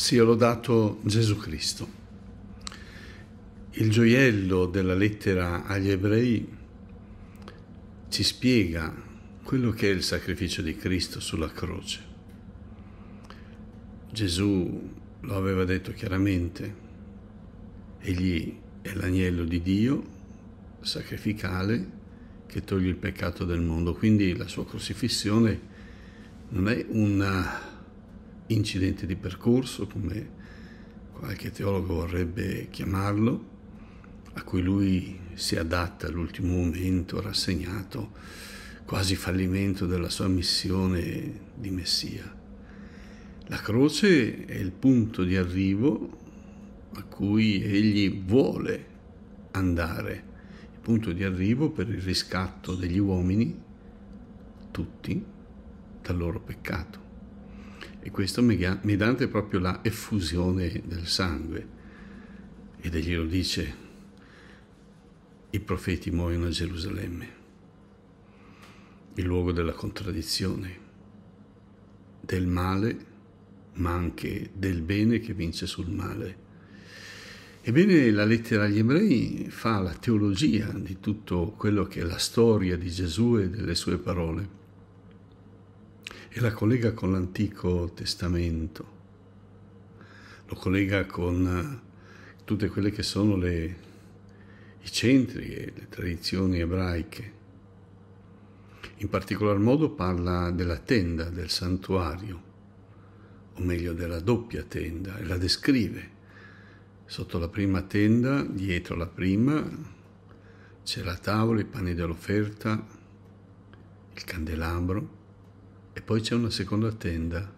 Sia lodato Gesù Cristo. Il gioiello della lettera agli ebrei ci spiega quello che è il sacrificio di Cristo sulla croce. Gesù lo aveva detto chiaramente, egli è l'agnello di Dio, sacrificale, che toglie il peccato del mondo, quindi la sua crocifissione non è una incidente di percorso, come qualche teologo vorrebbe chiamarlo, a cui lui si adatta all'ultimo momento, rassegnato, quasi fallimento della sua missione di Messia. La croce è il punto di arrivo a cui egli vuole andare, il punto di arrivo per il riscatto degli uomini, tutti, dal loro peccato e questo mediante proprio la effusione del sangue. Ed egli lo dice, i profeti muoiono a Gerusalemme, il luogo della contraddizione, del male, ma anche del bene che vince sul male. Ebbene, la lettera agli ebrei fa la teologia di tutto quello che è la storia di Gesù e delle sue parole e la collega con l'Antico Testamento, lo collega con eh, tutte quelle che sono le, i centri e le tradizioni ebraiche. In particolar modo parla della tenda, del santuario, o meglio della doppia tenda, e la descrive. Sotto la prima tenda, dietro la prima, c'è la tavola, i panni dell'offerta, il candelabro, e poi c'è una seconda tenda,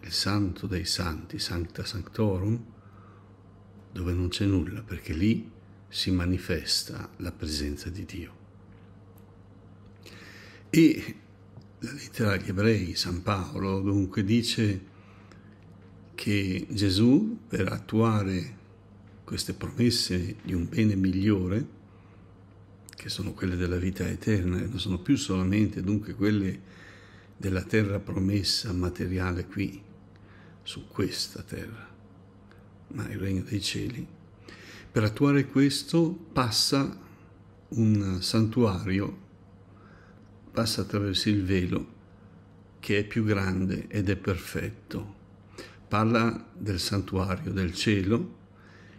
il Santo dei Santi, Sancta Sanctorum, dove non c'è nulla, perché lì si manifesta la presenza di Dio. E la lettera agli ebrei, San Paolo, dunque dice che Gesù, per attuare queste promesse di un bene migliore, che sono quelle della vita eterna, e non sono più solamente dunque quelle della terra promessa materiale qui, su questa terra, ma il regno dei cieli. Per attuare questo passa un santuario, passa attraverso il velo che è più grande ed è perfetto. Parla del santuario del cielo,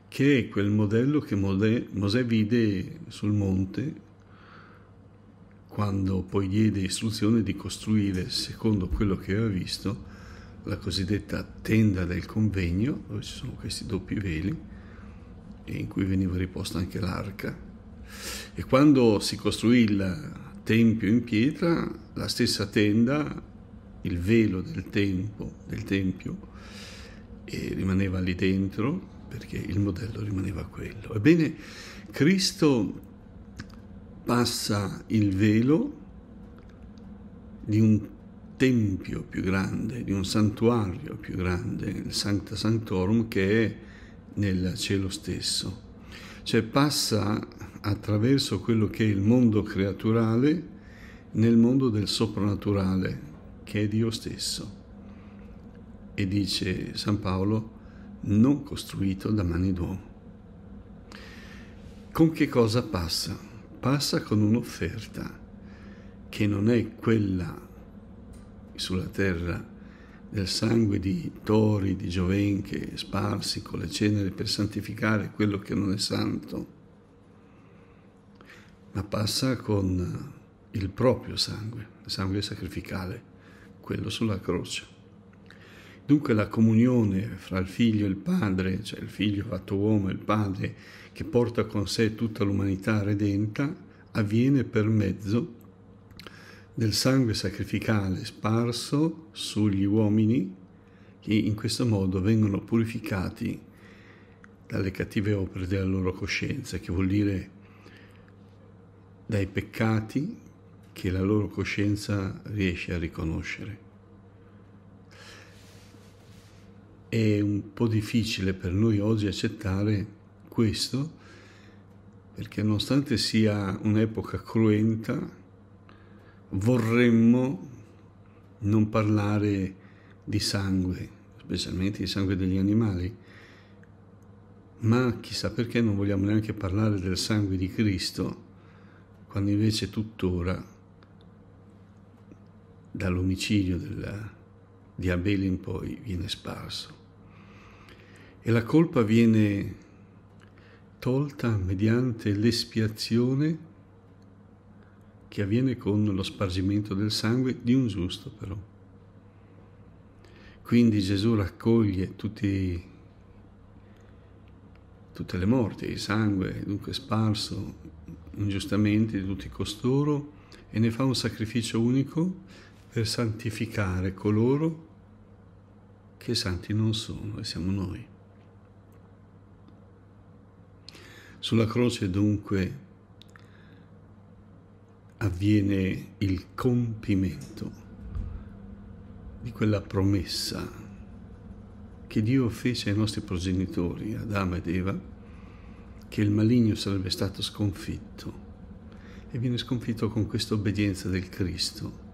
che è quel modello che Mosè vide sul monte quando poi diede istruzione di costruire, secondo quello che aveva visto, la cosiddetta tenda del convegno, dove ci sono questi doppi veli, e in cui veniva riposta anche l'arca. E quando si costruì il tempio in pietra, la stessa tenda, il velo del, tempo, del tempio, rimaneva lì dentro, perché il modello rimaneva quello. Ebbene, Cristo passa il velo di un tempio più grande, di un santuario più grande, il Sancta Sanctorum, che è nel cielo stesso. Cioè passa attraverso quello che è il mondo creaturale nel mondo del soprannaturale, che è Dio stesso. E dice San Paolo, non costruito da mani d'uomo. Con che cosa passa? Passa con un'offerta che non è quella sulla terra del sangue di tori, di giovenche sparsi con le ceneri per santificare quello che non è santo, ma passa con il proprio sangue, il sangue sacrificale, quello sulla croce. Dunque la comunione fra il figlio e il padre, cioè il figlio fatto uomo e il padre che porta con sé tutta l'umanità redenta, avviene per mezzo del sangue sacrificale sparso sugli uomini che in questo modo vengono purificati dalle cattive opere della loro coscienza, che vuol dire dai peccati che la loro coscienza riesce a riconoscere. È un po' difficile per noi oggi accettare questo perché nonostante sia un'epoca cruenta, vorremmo non parlare di sangue, specialmente il sangue degli animali, ma chissà perché non vogliamo neanche parlare del sangue di Cristo, quando invece tuttora dall'omicidio della, di Abele in poi viene sparso. E la colpa viene tolta mediante l'espiazione che avviene con lo spargimento del sangue di un giusto però. Quindi Gesù raccoglie tutti, tutte le morti, il sangue dunque sparso ingiustamente di tutti costoro e ne fa un sacrificio unico per santificare coloro che santi non sono e siamo noi. Sulla croce dunque avviene il compimento di quella promessa che Dio fece ai nostri progenitori, Adamo ed Eva, che il maligno sarebbe stato sconfitto. E viene sconfitto con questa obbedienza del Cristo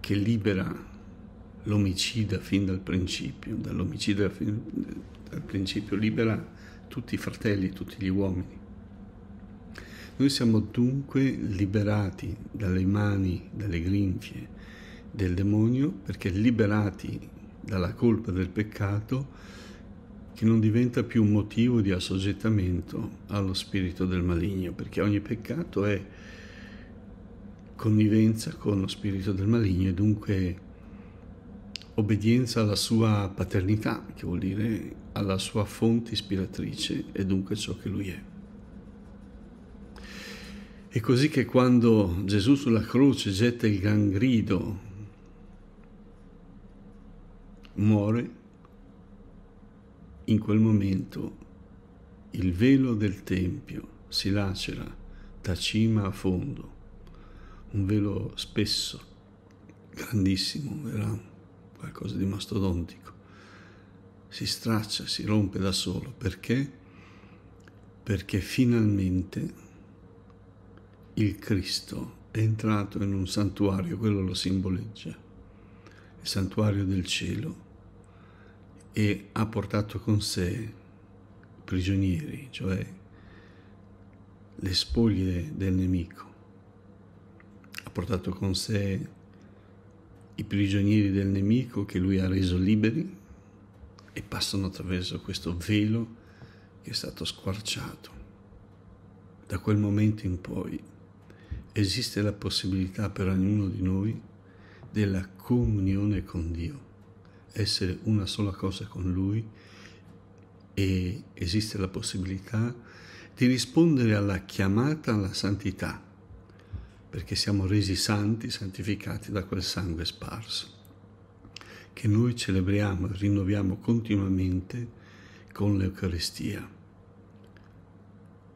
che libera l'omicida fin dal principio, dall'omicida fin dal principio libera tutti i fratelli, tutti gli uomini. Noi siamo dunque liberati dalle mani, dalle grinfie del demonio, perché liberati dalla colpa del peccato che non diventa più un motivo di assoggettamento allo spirito del maligno, perché ogni peccato è connivenza con lo spirito del maligno e dunque obbedienza alla sua paternità, che vuol dire alla sua fonte ispiratrice e dunque ciò che lui è. È così che quando Gesù sulla croce getta il gran grido, muore, in quel momento il velo del Tempio si lacera da cima a fondo, un velo spesso, grandissimo, era qualcosa di mastodontico, si straccia, si rompe da solo. Perché? Perché finalmente il Cristo è entrato in un santuario, quello lo simboleggia, il santuario del cielo, e ha portato con sé prigionieri, cioè le spoglie del nemico. Ha portato con sé i prigionieri del nemico che lui ha reso liberi e passano attraverso questo velo che è stato squarciato. Da quel momento in poi esiste la possibilità per ognuno di noi della comunione con Dio, essere una sola cosa con Lui e esiste la possibilità di rispondere alla chiamata alla santità, perché siamo resi santi, santificati da quel sangue sparso, che noi celebriamo e rinnoviamo continuamente con l'Eucaristia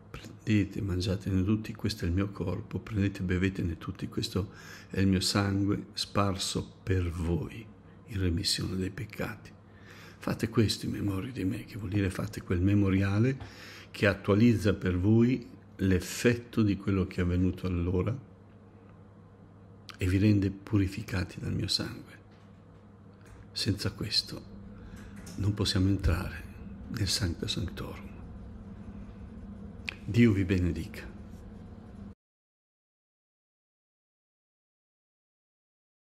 prendete, mangiatene tutti, questo è il mio corpo, prendete bevetene tutti, questo è il mio sangue sparso per voi in remissione dei peccati. Fate questo in memoria di me, che vuol dire fate quel memoriale che attualizza per voi l'effetto di quello che è avvenuto allora e vi rende purificati dal mio sangue. Senza questo non possiamo entrare nel Sancta Sanctorum. Dio vi benedica.